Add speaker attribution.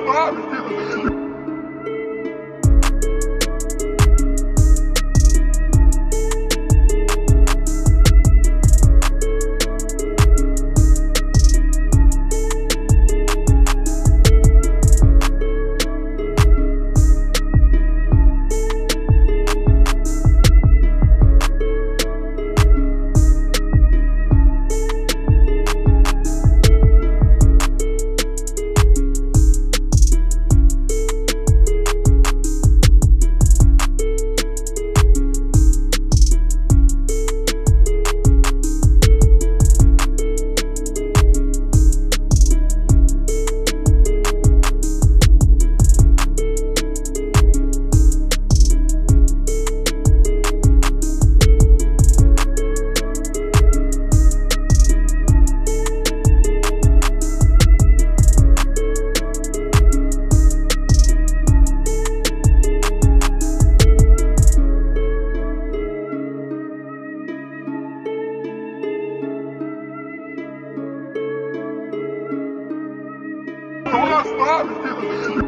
Speaker 1: God's desgraçado, filho.